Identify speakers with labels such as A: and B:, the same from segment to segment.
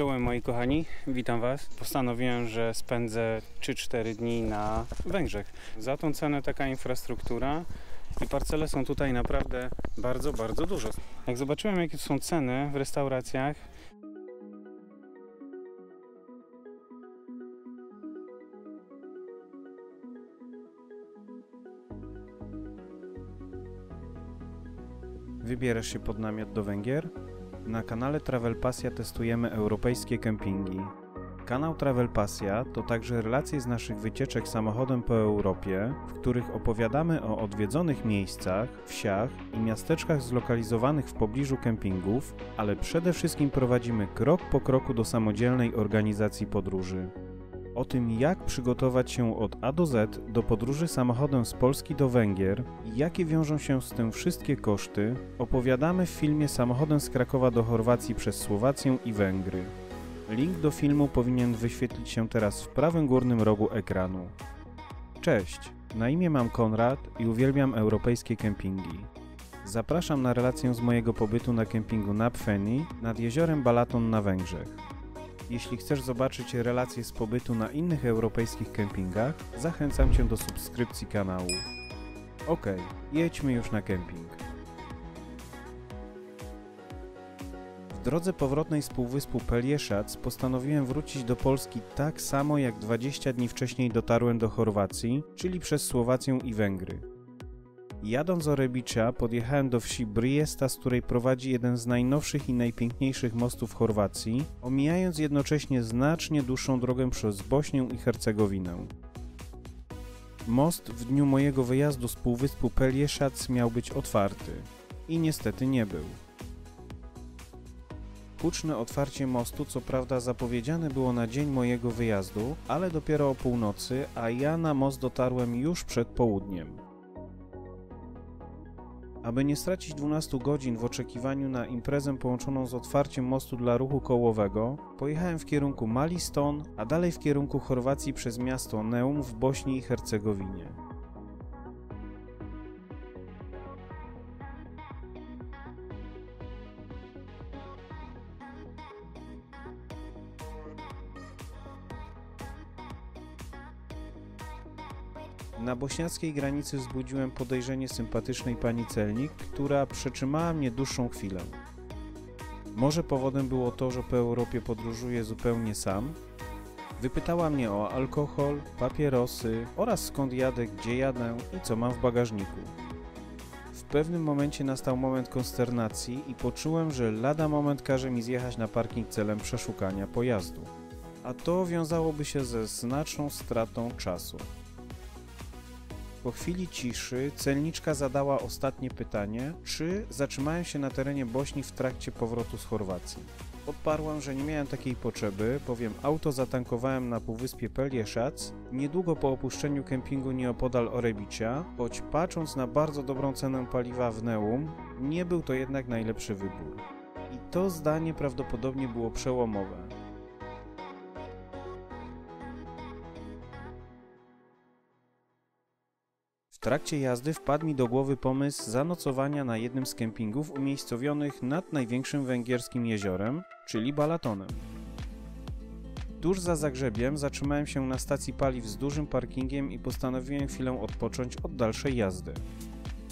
A: Czołem moi kochani, witam Was. Postanowiłem, że spędzę 3-4 dni na Węgrzech. Za tą cenę taka infrastruktura i parcele są tutaj naprawdę bardzo, bardzo duże. Jak zobaczyłem jakie są ceny w restauracjach, Wybierasz się pod namiot do Węgier? Na kanale Travel Pasja testujemy europejskie kempingi. Kanał Travel Pasja to także relacje z naszych wycieczek samochodem po Europie, w których opowiadamy o odwiedzonych miejscach, wsiach i miasteczkach zlokalizowanych w pobliżu kempingów, ale przede wszystkim prowadzimy krok po kroku do samodzielnej organizacji podróży. O tym, jak przygotować się od A do Z do podróży samochodem z Polski do Węgier i jakie wiążą się z tym wszystkie koszty, opowiadamy w filmie Samochodem z Krakowa do Chorwacji przez Słowację i Węgry. Link do filmu powinien wyświetlić się teraz w prawym górnym rogu ekranu. Cześć, na imię mam Konrad i uwielbiam europejskie kempingi. Zapraszam na relację z mojego pobytu na kempingu Napfeni nad jeziorem Balaton na Węgrzech. Jeśli chcesz zobaczyć relacje z pobytu na innych europejskich kempingach, zachęcam Cię do subskrypcji kanału. Ok, jedźmy już na kemping. W drodze powrotnej z półwyspu Pelieszac postanowiłem wrócić do Polski tak samo jak 20 dni wcześniej dotarłem do Chorwacji, czyli przez Słowację i Węgry. Jadąc o Rebicza podjechałem do wsi Briesta, z której prowadzi jeden z najnowszych i najpiękniejszych mostów Chorwacji, omijając jednocześnie znacznie dłuższą drogę przez Bośnię i Hercegowinę. Most w dniu mojego wyjazdu z półwyspu Pelieszac miał być otwarty i niestety nie był. Huczne otwarcie mostu co prawda zapowiedziane było na dzień mojego wyjazdu, ale dopiero o północy, a ja na most dotarłem już przed południem. Aby nie stracić 12 godzin w oczekiwaniu na imprezę połączoną z otwarciem mostu dla ruchu kołowego, pojechałem w kierunku Maliston, a dalej w kierunku Chorwacji przez miasto Neum w Bośni i Hercegowinie. Na bośniackiej granicy wzbudziłem podejrzenie sympatycznej pani celnik, która przetrzymała mnie dłuższą chwilę. Może powodem było to, że po Europie podróżuję zupełnie sam? Wypytała mnie o alkohol, papierosy oraz skąd jadę, gdzie jadę i co mam w bagażniku. W pewnym momencie nastał moment konsternacji i poczułem, że lada moment każe mi zjechać na parking celem przeszukania pojazdu. A to wiązałoby się ze znaczną stratą czasu. Po chwili ciszy celniczka zadała ostatnie pytanie, czy zatrzymałem się na terenie Bośni w trakcie powrotu z Chorwacji. Odparłem, że nie miałem takiej potrzeby, bowiem auto zatankowałem na półwyspie Pelieszac niedługo po opuszczeniu kempingu nieopodal Orebicia, choć patrząc na bardzo dobrą cenę paliwa w Neum, nie był to jednak najlepszy wybór. I to zdanie prawdopodobnie było przełomowe. Trakcie jazdy wpadł mi do głowy pomysł zanocowania na jednym z kempingów umiejscowionych nad największym węgierskim jeziorem, czyli Balatonem. Tuż za Zagrzebiem zatrzymałem się na stacji paliw z dużym parkingiem i postanowiłem chwilę odpocząć od dalszej jazdy.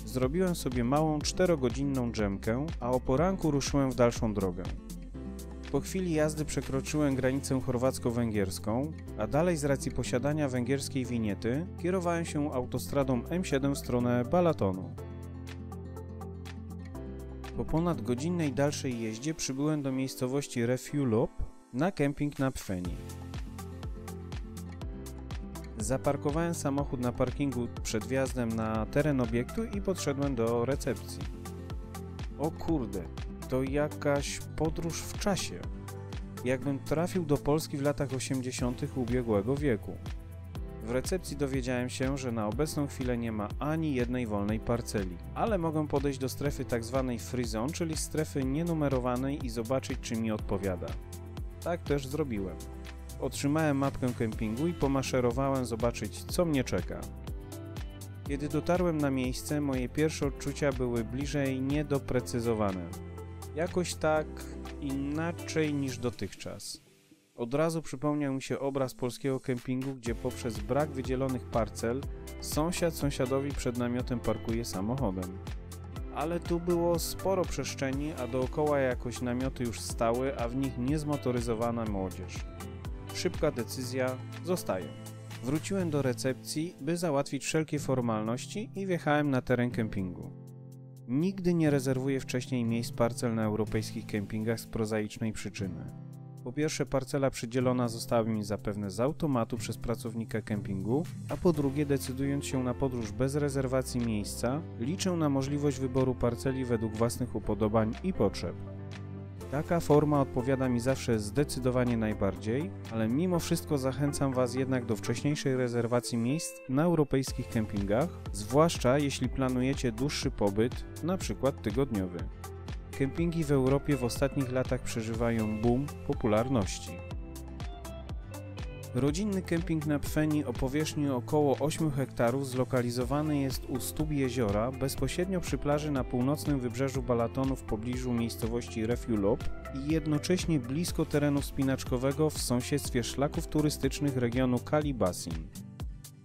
A: Zrobiłem sobie małą czterogodzinną dżemkę, a o poranku ruszyłem w dalszą drogę. Po chwili jazdy przekroczyłem granicę chorwacko-węgierską, a dalej z racji posiadania węgierskiej winiety kierowałem się autostradą M7 w stronę Balatonu. Po ponad godzinnej dalszej jeździe przybyłem do miejscowości Refiulop na kemping na Pfeni. Zaparkowałem samochód na parkingu przed wjazdem na teren obiektu i podszedłem do recepcji. O kurde, to jakaś podróż w czasie. Jakbym trafił do Polski w latach 80. ubiegłego wieku. W recepcji dowiedziałem się, że na obecną chwilę nie ma ani jednej wolnej parceli, ale mogę podejść do strefy tzw. Tak free zone, czyli strefy nienumerowanej i zobaczyć, czy mi odpowiada. Tak też zrobiłem. Otrzymałem mapkę kempingu i pomaszerowałem zobaczyć, co mnie czeka. Kiedy dotarłem na miejsce, moje pierwsze odczucia były bliżej niedoprecyzowane. Jakoś tak inaczej niż dotychczas. Od razu przypomniał mi się obraz polskiego kempingu, gdzie poprzez brak wydzielonych parcel sąsiad sąsiadowi przed namiotem parkuje samochodem. Ale tu było sporo przestrzeni, a dookoła jakoś namioty już stały, a w nich niezmotoryzowana młodzież. Szybka decyzja, zostaję. Wróciłem do recepcji, by załatwić wszelkie formalności i wjechałem na teren kempingu. Nigdy nie rezerwuję wcześniej miejsc parcel na europejskich kempingach z prozaicznej przyczyny. Po pierwsze, parcela przydzielona została mi zapewne z automatu przez pracownika kempingu, a po drugie, decydując się na podróż bez rezerwacji miejsca, liczę na możliwość wyboru parceli według własnych upodobań i potrzeb. Taka forma odpowiada mi zawsze zdecydowanie najbardziej, ale mimo wszystko zachęcam Was jednak do wcześniejszej rezerwacji miejsc na europejskich kempingach, zwłaszcza jeśli planujecie dłuższy pobyt, np. tygodniowy. Kempingi w Europie w ostatnich latach przeżywają boom popularności. Rodzinny kemping na Pfeni o powierzchni około 8 hektarów zlokalizowany jest u stóp jeziora, bezpośrednio przy plaży na północnym wybrzeżu Balatonu w pobliżu miejscowości Refiulop i jednocześnie blisko terenu spinaczkowego w sąsiedztwie szlaków turystycznych regionu Kalibasin.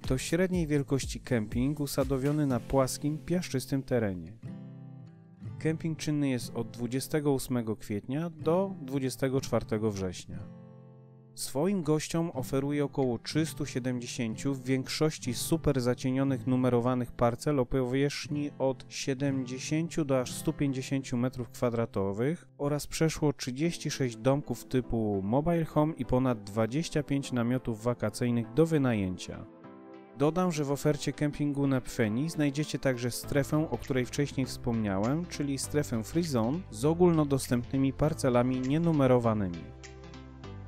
A: To średniej wielkości kemping usadowiony na płaskim, piaszczystym terenie. Kemping czynny jest od 28 kwietnia do 24 września. Swoim gościom oferuje około 370 w większości super zacienionych numerowanych parcel o powierzchni od 70 do aż 150 m2 oraz przeszło 36 domków typu mobile home i ponad 25 namiotów wakacyjnych do wynajęcia. Dodam, że w ofercie kempingu na Pfeni znajdziecie także strefę, o której wcześniej wspomniałem, czyli strefę Free Zone z ogólnodostępnymi parcelami nienumerowanymi.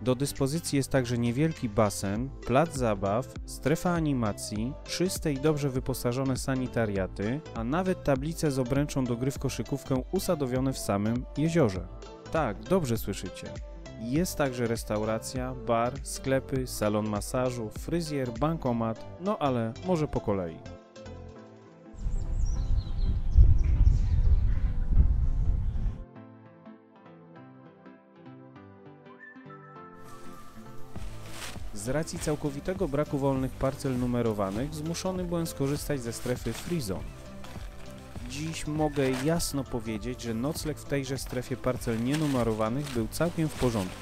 A: Do dyspozycji jest także niewielki basen, plac zabaw, strefa animacji, czyste i dobrze wyposażone sanitariaty, a nawet tablice z obręczą do gry w koszykówkę usadowione w samym jeziorze. Tak, dobrze słyszycie. Jest także restauracja, bar, sklepy, salon masażu, fryzjer, bankomat, no ale może po kolei. Z racji całkowitego braku wolnych parcel numerowanych zmuszony byłem skorzystać ze strefy Free Zone. Dziś mogę jasno powiedzieć, że nocleg w tejże strefie parcel nienumerowanych był całkiem w porządku.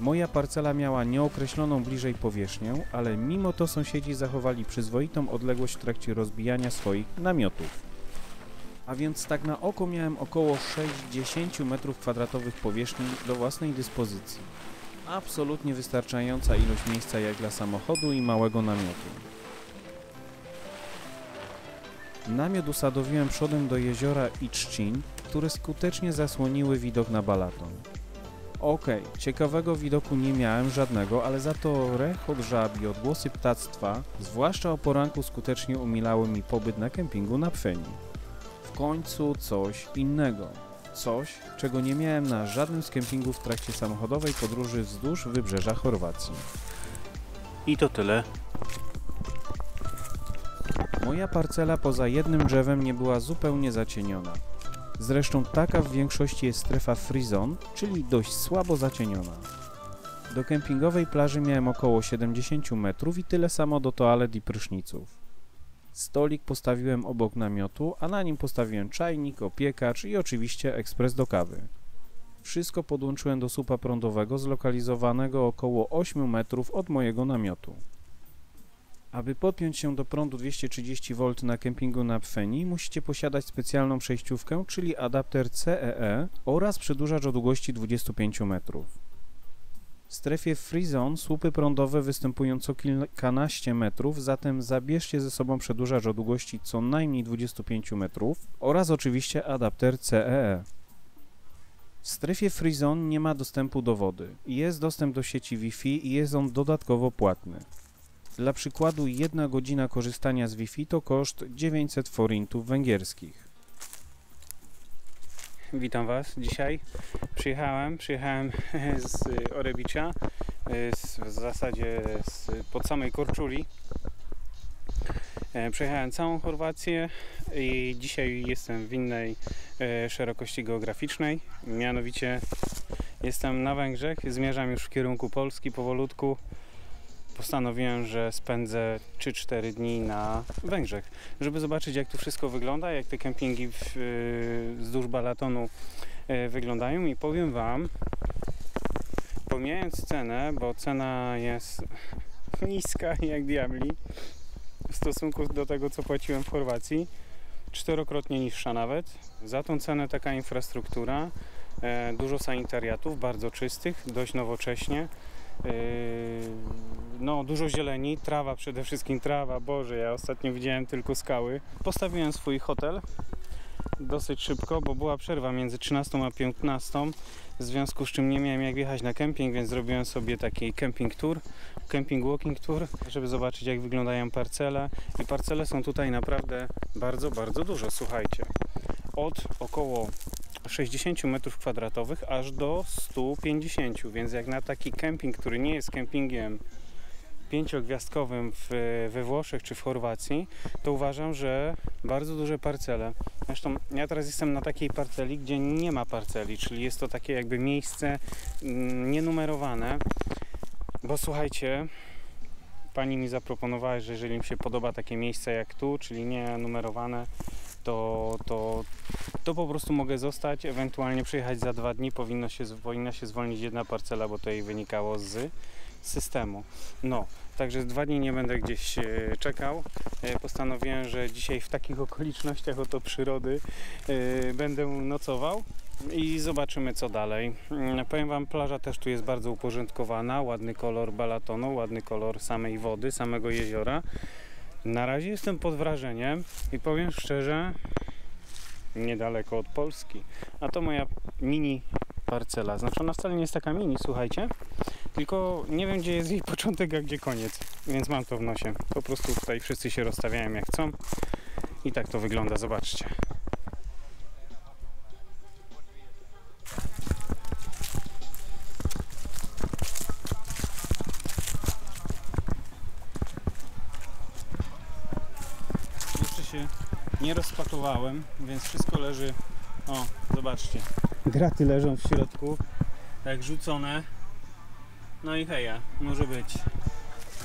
A: Moja parcela miała nieokreśloną bliżej powierzchnię, ale mimo to sąsiedzi zachowali przyzwoitą odległość w trakcie rozbijania swoich namiotów. A więc tak na oko miałem około 60 m2 powierzchni do własnej dyspozycji. Absolutnie wystarczająca ilość miejsca jak dla samochodu i małego namiotu. Namiot usadowiłem przodem do jeziora i które skutecznie zasłoniły widok na Balaton. Okej, okay, ciekawego widoku nie miałem żadnego, ale za to rechot żab i odgłosy ptactwa, zwłaszcza o poranku skutecznie umilały mi pobyt na kempingu na Pfeni. W końcu coś innego. Coś, czego nie miałem na żadnym z kempingów w trakcie samochodowej podróży wzdłuż wybrzeża Chorwacji.
B: I to tyle.
A: Moja parcela poza jednym drzewem nie była zupełnie zacieniona. Zresztą taka w większości jest strefa Frizon, czyli dość słabo zacieniona. Do kempingowej plaży miałem około 70 metrów i tyle samo do toalet i pryszniców. Stolik postawiłem obok namiotu, a na nim postawiłem czajnik, opiekacz i oczywiście ekspres do kawy. Wszystko podłączyłem do słupa prądowego zlokalizowanego około 8 metrów od mojego namiotu. Aby podpiąć się do prądu 230V na kempingu na Pfeni, musicie posiadać specjalną przejściówkę, czyli adapter CEE e oraz przedłużacz o długości 25 metrów. W strefie Free Zone słupy prądowe występują co kilkanaście metrów, zatem zabierzcie ze sobą przedłużacz o długości co najmniej 25 metrów oraz oczywiście adapter CEE. E. W strefie Free Zone nie ma dostępu do wody. Jest dostęp do sieci Wi-Fi i jest on dodatkowo płatny. Dla przykładu, jedna godzina korzystania z Wi-Fi to koszt 900 forintów węgierskich.
B: Witam Was dzisiaj. Przyjechałem, przyjechałem z Orebicza, w zasadzie z, pod samej Korczuli. E, Przejechałem całą Chorwację i dzisiaj jestem w innej e, szerokości geograficznej. Mianowicie jestem na Węgrzech, zmierzam już w kierunku Polski powolutku. Postanowiłem, że spędzę 3-4 dni na Węgrzech, żeby zobaczyć jak tu wszystko wygląda, jak te kempingi e, wzdłuż Balatonu e, wyglądają i powiem Wam, pomijając cenę, bo cena jest niska jak diabli w stosunku do tego, co płaciłem w Chorwacji, czterokrotnie niższa nawet. Za tą cenę taka infrastruktura, e, dużo sanitariatów, bardzo czystych, dość nowocześnie. E, No, dużo zieleni, trawa przede wszystkim, trawa, Boże, ja ostatnio widziałem tylko skały. Postawiłem swój hotel dosyć szybko, bo była przerwa między 13 a 15, w związku z czym nie miałem jak wjechać na kemping, więc zrobiłem sobie taki camping tour, camping walking tour, żeby zobaczyć jak wyglądają parcele. I parcele są tutaj naprawdę bardzo, bardzo dużo, słuchajcie. Od około 60 metrów kwadratowych aż do 150, więc jak na taki kemping, który nie jest kempingiem pięciogwiazdkowym w, we Włoszech czy w Chorwacji, to uważam, że bardzo duże parcele. Zresztą ja teraz jestem na takiej parceli, gdzie nie ma parceli, czyli jest to takie jakby miejsce mm, nienumerowane. Bo słuchajcie, pani mi zaproponowała, że jeżeli mi się podoba takie miejsce jak tu, czyli nie numerowane, to, to, to po prostu mogę zostać, ewentualnie przyjechać za dwa dni, powinno się, powinna się zwolnić jedna parcela, bo to jej wynikało z systemu. No, także dwa dni nie będę gdzieś e, czekał. E, Postanowiłem, że dzisiaj w takich okolicznościach oto przyrody e, będę nocował i zobaczymy co dalej. Mm, Powiem Wam, plaża też tu jest bardzo uporządkowana, ładny kolor balatonu, ładny kolor samej wody, samego jeziora. Na razie jestem pod wrażeniem i powiem szczerze, niedaleko od Polski. A to moja mini parcela. Znaczy ona wcale nie jest taka mini, słuchajcie. Tylko nie wiem, gdzie jest jej początek, a gdzie koniec. Więc mam to w nosie. Po prostu tutaj wszyscy się rozstawiają jak chcą. I tak to wygląda, zobaczcie. Jeszcze się więc wszystko leży. O, zobaczcie. Graty leżą w środku, tak rzucone. No i heja, może być.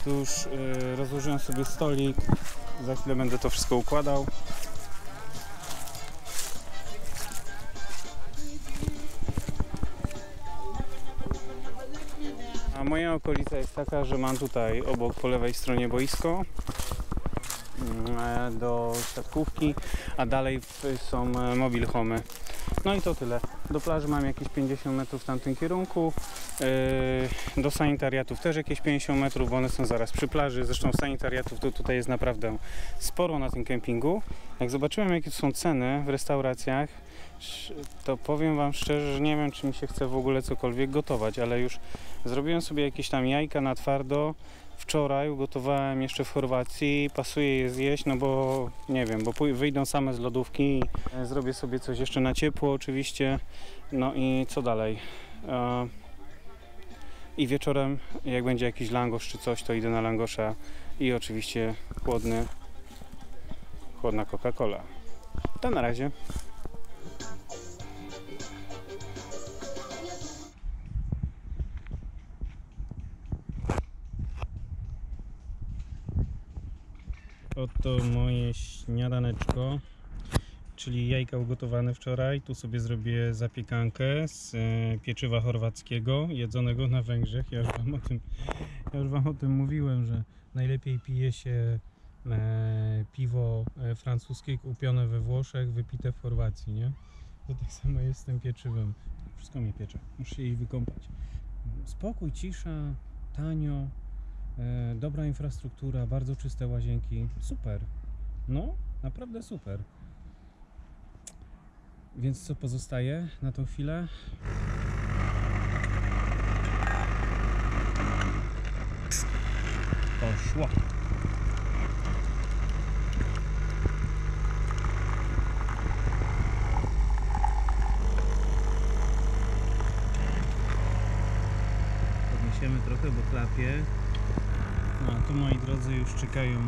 B: Tu już y, rozłożyłem sobie stolik. Za chwilę będę to wszystko układał. A moja okolica jest taka, że mam tutaj obok po lewej stronie boisko do siatkówki, a dalej są e, mobile home. No i to tyle. Do plaży mam jakieś 50 metrów w tamtym kierunku. Yy, do sanitariatów też jakieś 50 metrów, bo one są zaraz przy plaży. Zresztą sanitariatów to tutaj jest naprawdę sporo na tym kempingu. Jak zobaczyłem jakie są ceny w restauracjach, to powiem Wam szczerze, że nie wiem czy mi się chce w ogóle cokolwiek gotować, ale już zrobiłem sobie jakieś tam jajka na twardo. Wczoraj ugotowałem jeszcze w Chorwacji, pasuje je zjeść, no bo nie wiem, bo wyjdą same z lodówki e, zrobię sobie coś jeszcze na ciepło oczywiście. No i co dalej? E, I wieczorem, jak będzie jakiś langosz czy coś, to idę na langosza i oczywiście chłodny, chłodna Coca-Cola. To na razie. Oto moje śniadaneczko, czyli jajka ugotowane wczoraj. Tu sobie zrobię zapiekankę z e, pieczywa chorwackiego, jedzonego na Węgrzech. Ja już Wam o tym, ja już wam o tym mówiłem, że najlepiej pije się e, piwo e, francuskie kupione we Włoszech, wypite w Chorwacji, nie? To tak samo jest z tym pieczywem. Wszystko mnie piecze, muszę jej wykąpać. Spokój, cisza, tanio, dobra infrastruktura, bardzo czyste łazienki. Super. No, naprawdę super. Więc co pozostaje na tą chwilę? Poszło. Podniesiemy trochę, bo klapie. Tu moi drodzy już czekają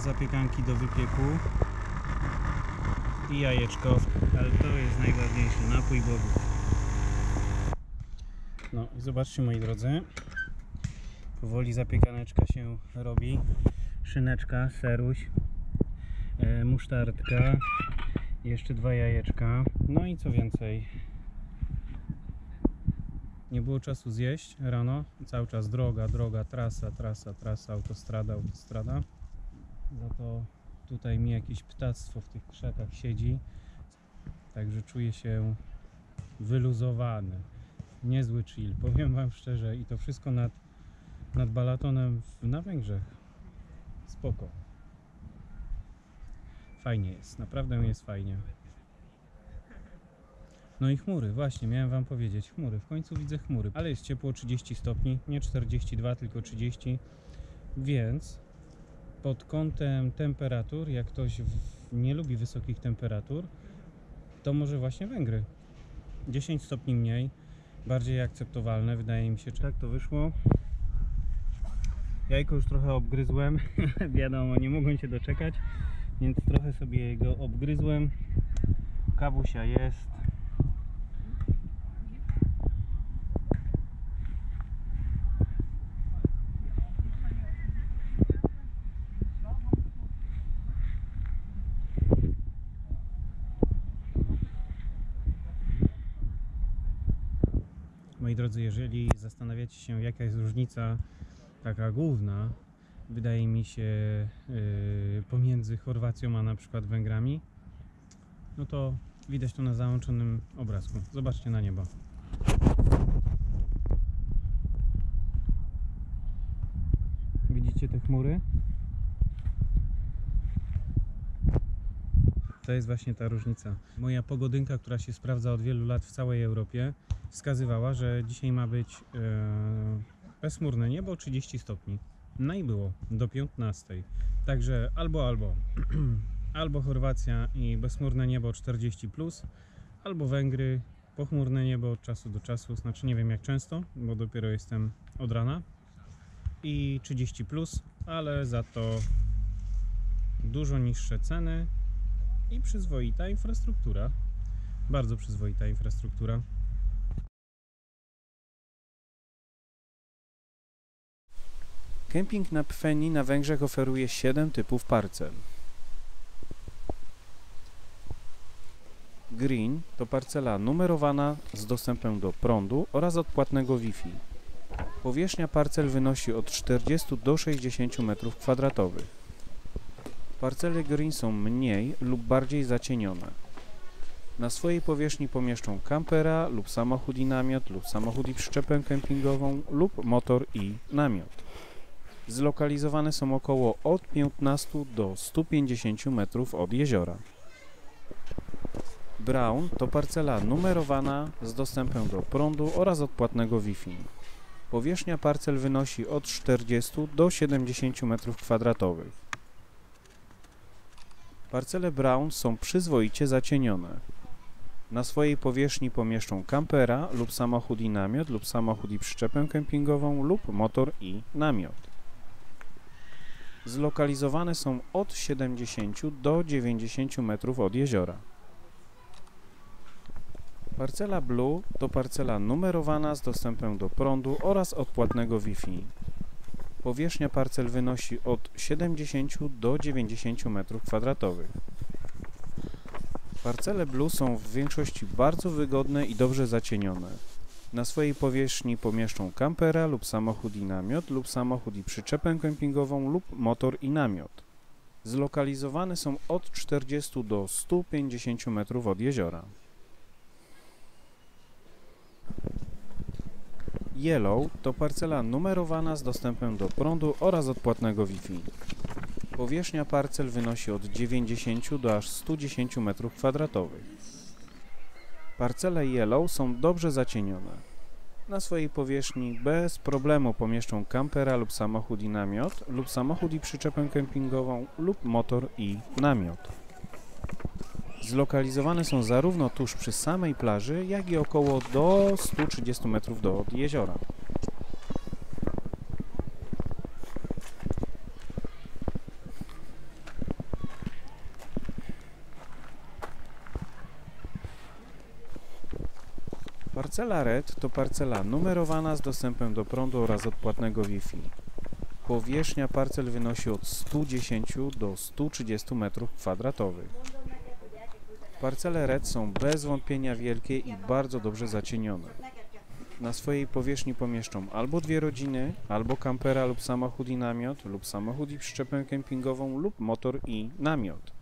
B: zapiekanki do wypieku i jajeczko, ale to jest najważniejszy napój bogów. No i zobaczcie moi drodzy, powoli zapiekaneczka się robi, szyneczka, seruś, e, musztardka, jeszcze dwa jajeczka, no i co więcej, nie było czasu zjeść rano, cały czas droga, droga, trasa, trasa, trasa, autostrada, autostrada. Za to tutaj mi jakieś ptactwo w tych krzakach siedzi, także czuję się wyluzowany. Niezły chill, powiem Wam szczerze i to wszystko nad, nad Balatonem w, na Węgrzech. Spoko. Fajnie jest, naprawdę jest fajnie. No i chmury, właśnie, miałem Wam powiedzieć, chmury, w końcu widzę chmury, ale jest ciepło 30 stopni, nie 42, tylko 30, więc pod kątem temperatur, jak ktoś nie lubi wysokich temperatur, to może właśnie Węgry. 10 stopni mniej, bardziej akceptowalne, wydaje mi się. Tak to wyszło. Jajko już trochę obgryzłem, wiadomo, nie mogłem się doczekać, więc trochę sobie go obgryzłem. Kawusia jest. Moi drodzy, jeżeli zastanawiacie się, jaka jest różnica taka główna, wydaje mi się, yy, pomiędzy Chorwacją a na przykład Węgrami, no to widać to na załączonym obrazku. Zobaczcie na niebo. Widzicie te chmury? To jest właśnie ta różnica. Moja pogodynka, która się sprawdza od wielu lat w całej Europie, wskazywała, że dzisiaj ma być e, bezchmurne niebo 30 stopni. No i było do 15. Także albo albo. albo Chorwacja i bezchmurne niebo 40 plus, albo Węgry pochmurne niebo od czasu do czasu, znaczy nie wiem jak często, bo dopiero jestem od rana i 30 plus, ale za to dużo niższe ceny i przyzwoita infrastruktura. Bardzo przyzwoita infrastruktura.
A: Kemping na Pfeni na Węgrzech oferuje 7 typów parcel. Green to parcela numerowana z dostępem do prądu oraz odpłatnego Wi-Fi. Powierzchnia parcel wynosi od 40 do 60 m2. Parcele green są mniej lub bardziej zacienione. Na swojej powierzchni pomieszczą kampera lub samochód i namiot lub samochód i przyczepę kempingową lub motor i namiot. Zlokalizowane są około od 15 do 150 metrów od jeziora. Brown to parcela numerowana z dostępem do prądu oraz odpłatnego Wi-Fi. Powierzchnia parcel wynosi od 40 do 70 m2. Parcele Brown są przyzwoicie zacienione. Na swojej powierzchni pomieszczą kampera lub samochód i namiot lub samochód i przyczepę kempingową lub motor i namiot. Zlokalizowane są od 70 do 90 metrów od jeziora. Parcela Blue to parcela numerowana z dostępem do prądu oraz odpłatnego Wi-Fi. Powierzchnia parcel wynosi od 70 do 90 m2. Parcele Blue są w większości bardzo wygodne i dobrze zacienione. Na swojej powierzchni pomieszczą kampera lub samochód i namiot lub samochód i przyczepę kempingową lub motor i namiot. Zlokalizowane są od 40 do 150 metrów od jeziora. Yellow to parcela numerowana z dostępem do prądu oraz odpłatnego Wi-Fi. Powierzchnia parcel wynosi od 90 do aż 110 m2. Parcele Yellow są dobrze zacienione. Na swojej powierzchni bez problemu pomieszczą kampera lub samochód i namiot, lub samochód i przyczepę kempingową, lub motor i namiot. Zlokalizowane są zarówno tuż przy samej plaży, jak i około do 130 metrów do jeziora. Parcela Red to parcela numerowana z dostępem do prądu oraz odpłatnego Wi-Fi. Powierzchnia parcel wynosi od 110 do 130 m2. Parcele Red są bez wątpienia wielkie i bardzo dobrze zacienione. Na swojej powierzchni pomieszczą albo dwie rodziny, albo kampera lub samochód i namiot, lub samochód i przyczepę kempingową, lub motor i namiot.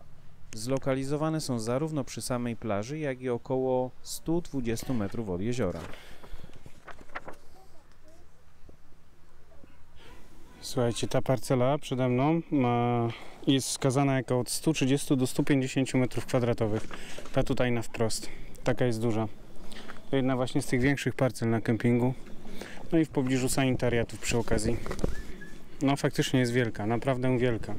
A: Zlokalizowane są zarówno przy samej plaży, jak i około 120 metrów od jeziora.
B: Słuchajcie, ta parcela przede mną ma, jest wskazana jako od 130 do 150 m2. Ta tutaj na wprost. Taka jest duża. To jedna właśnie z tych większych parcel na kempingu. No i w pobliżu sanitariatów przy okazji. No faktycznie jest wielka, naprawdę wielka.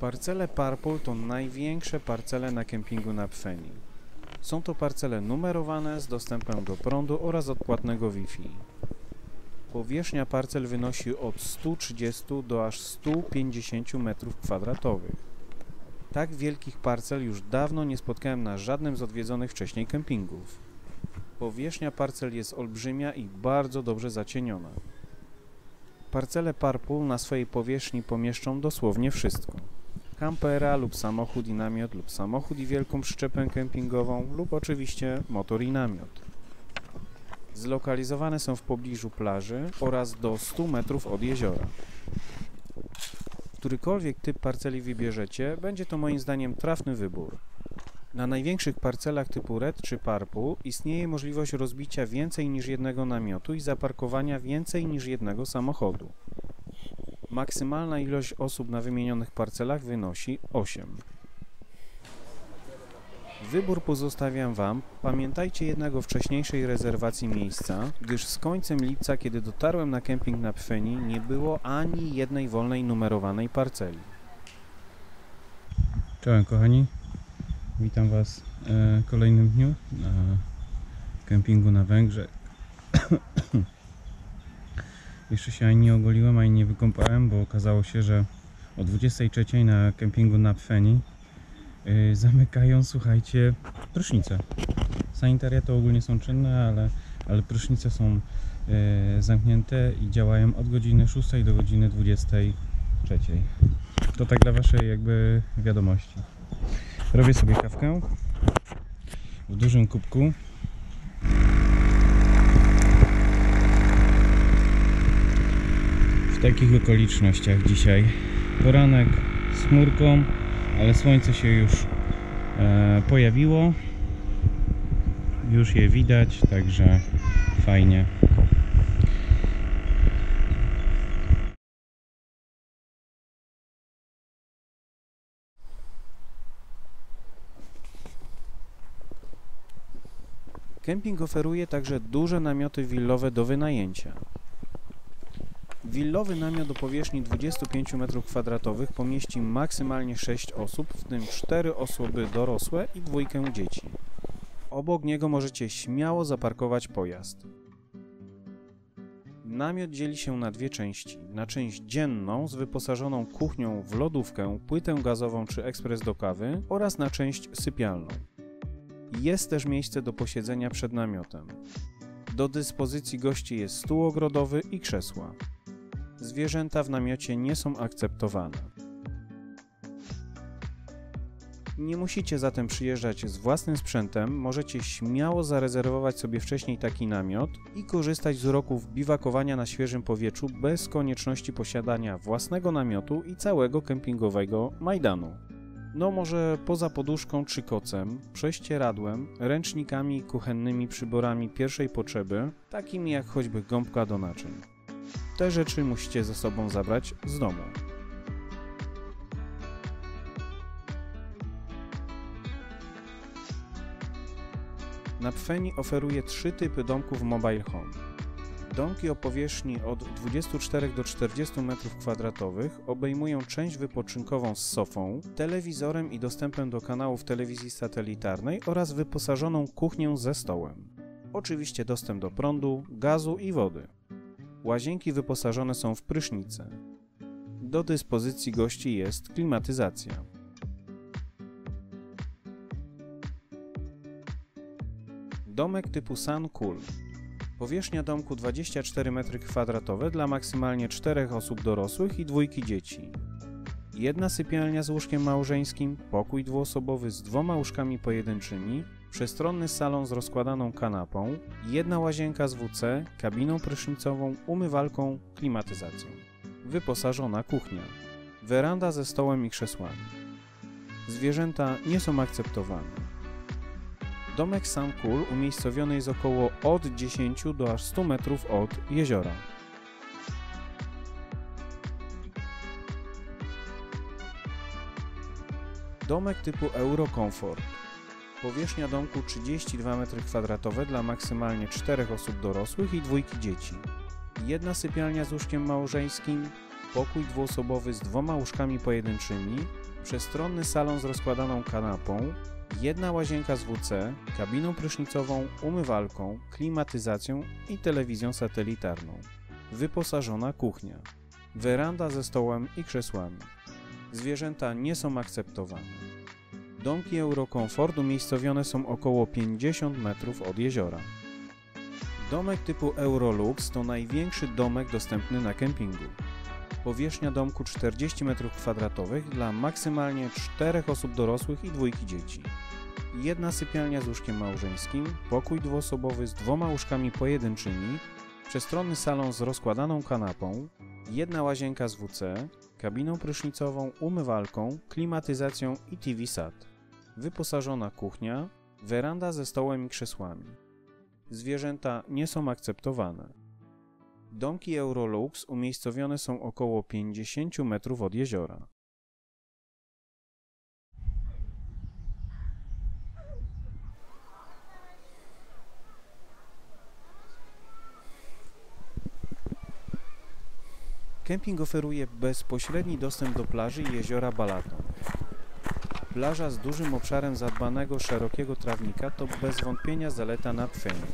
A: Parcele Purple to największe parcele na kempingu na Pfeni. Są to parcele numerowane z dostępem do prądu oraz odpłatnego Wi-Fi. Powierzchnia parcel wynosi od 130 do aż 150 m2. Tak wielkich parcel już dawno nie spotkałem na żadnym z odwiedzonych wcześniej kempingów. Powierzchnia parcel jest olbrzymia i bardzo dobrze zacieniona. Parcele Purple na swojej powierzchni pomieszczą dosłownie wszystko. Kampera lub samochód i namiot lub samochód i wielką przyczepę kempingową lub oczywiście motor i namiot. Zlokalizowane są w pobliżu plaży oraz do 100 metrów od jeziora. Którykolwiek typ parceli wybierzecie, będzie to moim zdaniem trafny wybór. Na największych parcelach typu Red czy Purple istnieje możliwość rozbicia więcej niż jednego namiotu i zaparkowania więcej niż jednego samochodu. Maksymalna ilość osób na wymienionych parcelach wynosi 8. Wybór pozostawiam Wam. Pamiętajcie jednak o wcześniejszej rezerwacji miejsca, gdyż z końcem lipca, kiedy dotarłem na kemping na Pfeni, nie było ani jednej wolnej numerowanej parceli.
B: Cześć kochani, witam Was w kolejnym dniu na kempingu na Węgrzech. Jeszcze się ani nie ogoliłem, ani nie wykąpałem, bo okazało się, że o 23 na kempingu na Pfeni yy, zamykają, słuchajcie, prysznice. Sanitaria to ogólnie są czynne, ale, ale prysznice są yy, zamknięte i działają od godziny 6 do godziny 23. To tak dla Waszej jakby wiadomości. Robię sobie kawkę w dużym kubku. Takich okolicznościach dzisiaj. Poranek z chmurką, ale słońce się już e, pojawiło. Już je widać, także fajnie.
A: Kemping oferuje także duże namioty willowe do wynajęcia. Willowy namiot o powierzchni 25 m2 pomieści maksymalnie 6 osób, w tym 4 osoby dorosłe i dwójkę dzieci. Obok niego możecie śmiało zaparkować pojazd. Namiot dzieli się na dwie części. Na część dzienną z wyposażoną kuchnią w lodówkę, płytę gazową czy ekspres do kawy oraz na część sypialną. Jest też miejsce do posiedzenia przed namiotem. Do dyspozycji gości jest stół ogrodowy i krzesła. Zwierzęta w namiocie nie są akceptowane. Nie musicie zatem przyjeżdżać z własnym sprzętem, możecie śmiało zarezerwować sobie wcześniej taki namiot i korzystać z uroków biwakowania na świeżym powietrzu bez konieczności posiadania własnego namiotu i całego kempingowego majdanu. No może poza poduszką czy kocem, prześcieradłem, ręcznikami i kuchennymi przyborami pierwszej potrzeby, takimi jak choćby gąbka do naczyń. Te rzeczy musicie ze sobą zabrać z domu. Na Pfeni oferuje trzy typy domków Mobile Home. Domki o powierzchni od 24 do 40 m2 obejmują część wypoczynkową z sofą, telewizorem i dostępem do kanałów telewizji satelitarnej oraz wyposażoną kuchnię ze stołem. Oczywiście dostęp do prądu, gazu i wody. Łazienki wyposażone są w prysznice. Do dyspozycji gości jest klimatyzacja. Domek typu Sun Cool. Powierzchnia domku 24 m2 dla maksymalnie 4 osób dorosłych i dwójki dzieci. Jedna sypialnia z łóżkiem małżeńskim, pokój dwuosobowy z dwoma łóżkami pojedynczymi, przestronny salon z rozkładaną kanapą, jedna łazienka z WC, kabiną prysznicową, umywalką, klimatyzacją. Wyposażona kuchnia. Weranda ze stołem i krzesłami. Zwierzęta nie są akceptowane. Domek Sam Kul umiejscowiony jest około od 10 do aż 100 metrów od jeziora. Domek typu Eurocomfort. Powierzchnia domku 32 m2 dla maksymalnie 4 osób dorosłych i dwójki dzieci. Jedna sypialnia z łóżkiem małżeńskim, pokój dwuosobowy z dwoma łóżkami pojedynczymi, przestronny salon z rozkładaną kanapą, jedna łazienka z WC, kabiną prysznicową, umywalką, klimatyzacją i telewizją satelitarną. Wyposażona kuchnia. Weranda ze stołem i krzesłami. Zwierzęta nie są akceptowane. Domki Eurokomfort umiejscowione są około 50 metrów od jeziora. Domek typu Eurolux to największy domek dostępny na kempingu. Powierzchnia domku 40 m2 dla maksymalnie 4 osób dorosłych i dwójki dzieci. Jedna sypialnia z łóżkiem małżeńskim, pokój dwuosobowy z dwoma łóżkami pojedynczymi, przestronny salon z rozkładaną kanapą, jedna łazienka z WC, kabiną prysznicową, umywalką, klimatyzacją i TV Sat. Wyposażona kuchnia, weranda ze stołem i krzesłami. Zwierzęta nie są akceptowane. Domki Eurolux umiejscowione są około 50 metrów od jeziora. Kemping oferuje bezpośredni dostęp do plaży i jeziora Balaton. Plaża z dużym obszarem zadbanego, szerokiego trawnika to bez wątpienia zaleta nad Pfennig.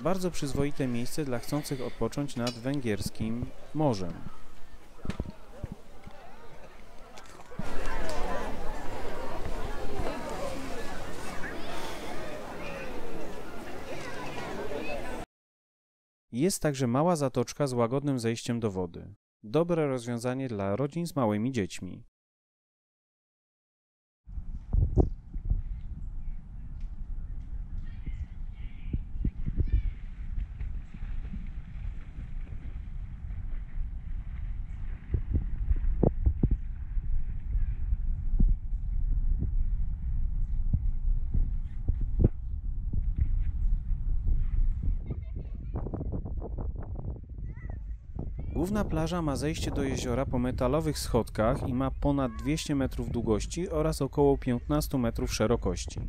A: Bardzo przyzwoite miejsce dla chcących odpocząć nad węgierskim morzem. Jest także mała zatoczka z łagodnym zejściem do wody. Dobre rozwiązanie dla rodzin z małymi dziećmi. Główna plaża ma zejście do jeziora po metalowych schodkach i ma ponad 200 metrów długości oraz około 15 metrów szerokości.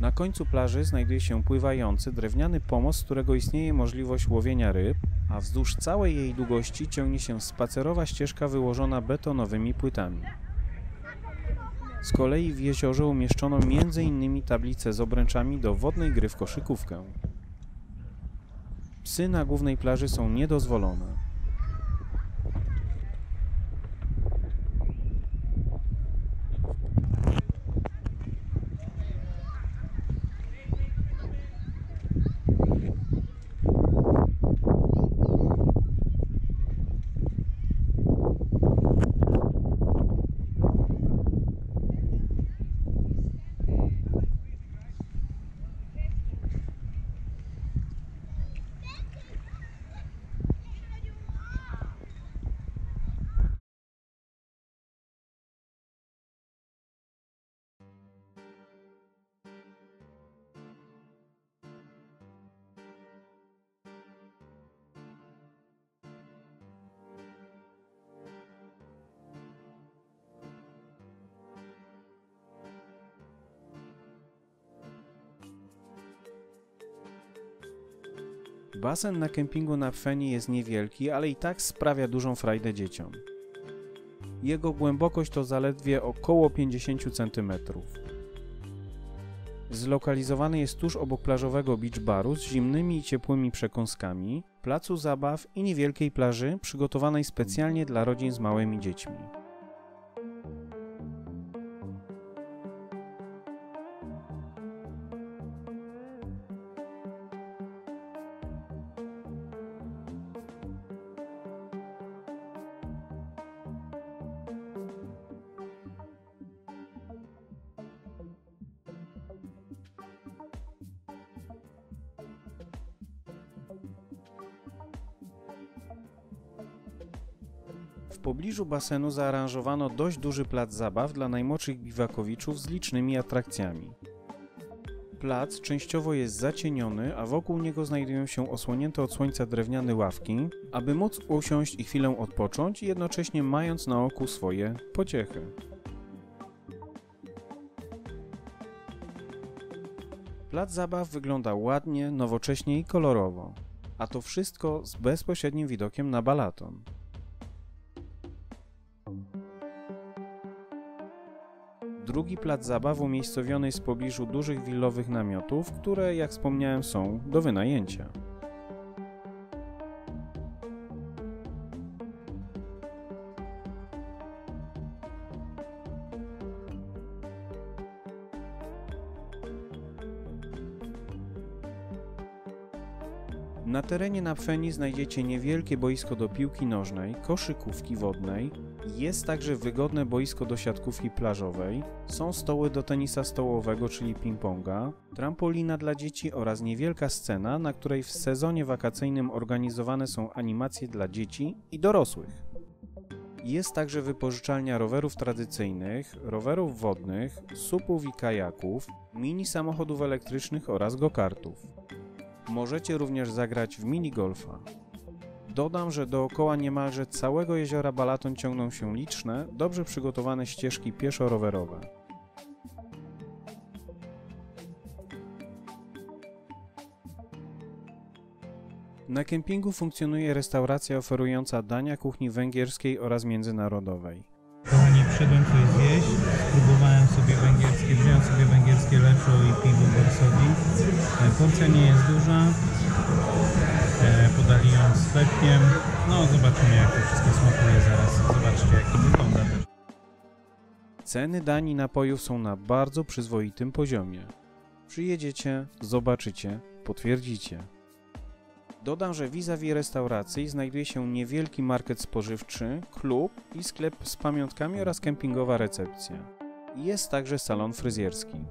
A: Na końcu plaży znajduje się pływający drewniany pomost, z którego istnieje możliwość łowienia ryb, a wzdłuż całej jej długości ciągnie się spacerowa ścieżka wyłożona betonowymi płytami. Z kolei w jeziorze umieszczono m.in. tablice z obręczami do wodnej gry w koszykówkę. Psy na głównej plaży są niedozwolone. Basen na kempingu na Pfeni jest niewielki, ale i tak sprawia dużą frajdę dzieciom. Jego głębokość to zaledwie około 50 cm. Zlokalizowany jest tuż obok plażowego beach baru z zimnymi i ciepłymi przekąskami, placu zabaw i niewielkiej plaży przygotowanej specjalnie dla rodzin z małymi dziećmi. Pobliżu basenu zaaranżowano dość duży plac zabaw dla najmłodszych biwakowiczów z licznymi atrakcjami. Plac częściowo jest zacieniony, a wokół niego znajdują się osłonięte od słońca drewniane ławki, aby móc usiąść i chwilę odpocząć, jednocześnie mając na oku swoje pociechy. Plac zabaw wygląda ładnie, nowocześnie i kolorowo, a to wszystko z bezpośrednim widokiem na Balaton. Drugi plac zabaw umiejscowiony jest w pobliżu dużych willowych namiotów, które, jak wspomniałem, są do wynajęcia. Na terenie Napfeni znajdziecie niewielkie boisko do piłki nożnej, koszykówki wodnej, jest także wygodne boisko do siatkówki plażowej, są stoły do tenisa stołowego, czyli ping-ponga, trampolina dla dzieci oraz niewielka scena, na której w sezonie wakacyjnym organizowane są animacje dla dzieci i dorosłych. Jest także wypożyczalnia rowerów tradycyjnych, rowerów wodnych, supów i kajaków, mini samochodów elektrycznych oraz go-kartów. Możecie również zagrać w minigolfa. Dodam, że dookoła niemalże całego jeziora Balaton ciągną się liczne, dobrze przygotowane ścieżki pieszo-rowerowe. Na kempingu funkcjonuje restauracja oferująca dania kuchni węgierskiej oraz międzynarodowej.
C: Kochani, wszedłem coś zjeść, spróbowałem sobie węgierskie, wziąłem sobie węgierskie leczo i piwo Borsowi. E, Porcja nie jest duża, No zobaczymy jak to wszystko smakuje zaraz, zobaczcie jak to wygląda też.
A: Ceny dań i napojów są na bardzo przyzwoitym poziomie. Przyjedziecie, zobaczycie, potwierdzicie. Dodam, że vis-a-vis restauracji znajduje się niewielki market spożywczy, klub i sklep z pamiątkami oraz kempingowa recepcja. Jest także salon fryzjerski.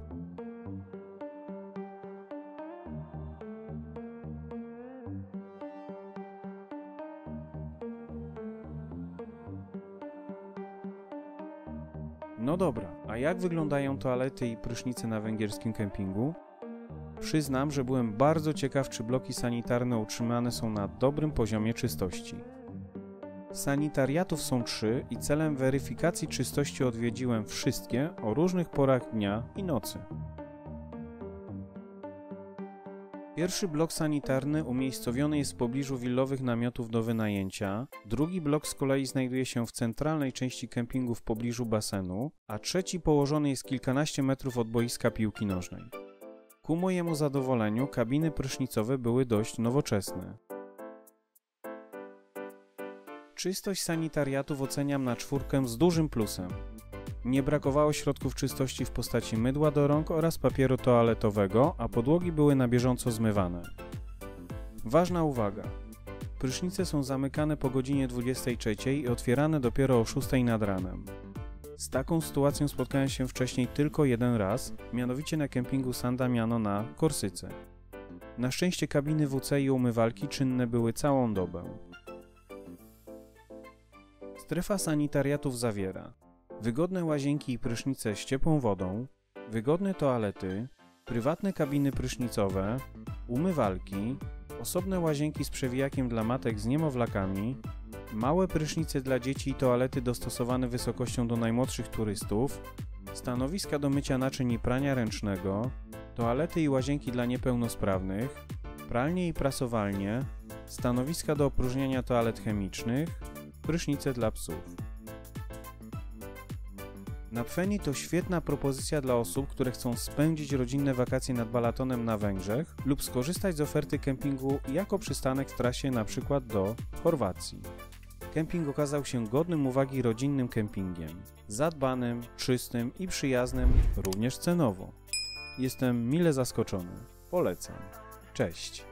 A: Dobra, a jak wyglądają toalety i prysznice na węgierskim kempingu? Przyznam, że byłem bardzo ciekaw, czy bloki sanitarne utrzymane są na dobrym poziomie czystości. Sanitariatów są trzy i celem weryfikacji czystości odwiedziłem wszystkie o różnych porach dnia i nocy. Pierwszy blok sanitarny umiejscowiony jest w pobliżu willowych namiotów do wynajęcia, drugi blok z kolei znajduje się w centralnej części kempingu w pobliżu basenu, a trzeci położony jest kilkanaście metrów od boiska piłki nożnej. Ku mojemu zadowoleniu kabiny prysznicowe były dość nowoczesne. Czystość sanitariatów oceniam na czwórkę z dużym plusem. Nie brakowało środków czystości w postaci mydła do rąk oraz papieru toaletowego, a podłogi były na bieżąco zmywane. Ważna uwaga. Prysznice są zamykane po godzinie 23 i otwierane dopiero o 6 nad ranem. Z taką sytuacją spotkałem się wcześniej tylko jeden raz, mianowicie na kempingu San Damiano na Korsyce. Na szczęście kabiny WC i umywalki czynne były całą dobę. Strefa sanitariatów zawiera wygodne łazienki i prysznice z ciepłą wodą, wygodne toalety, prywatne kabiny prysznicowe, umywalki, osobne łazienki z przewijakiem dla matek z niemowlakami, małe prysznice dla dzieci i toalety dostosowane wysokością do najmłodszych turystów, stanowiska do mycia naczyń i prania ręcznego, toalety i łazienki dla niepełnosprawnych, pralnie i prasowalnie, stanowiska do opróżniania toalet chemicznych, prysznice dla psów. Napfeni to świetna propozycja dla osób, które chcą spędzić rodzinne wakacje nad Balatonem na Węgrzech lub skorzystać z oferty kempingu jako przystanek w trasie np. do Chorwacji. Kemping okazał się godnym uwagi rodzinnym kempingiem. Zadbanym, czystym i przyjaznym również cenowo. Jestem mile zaskoczony. Polecam. Cześć.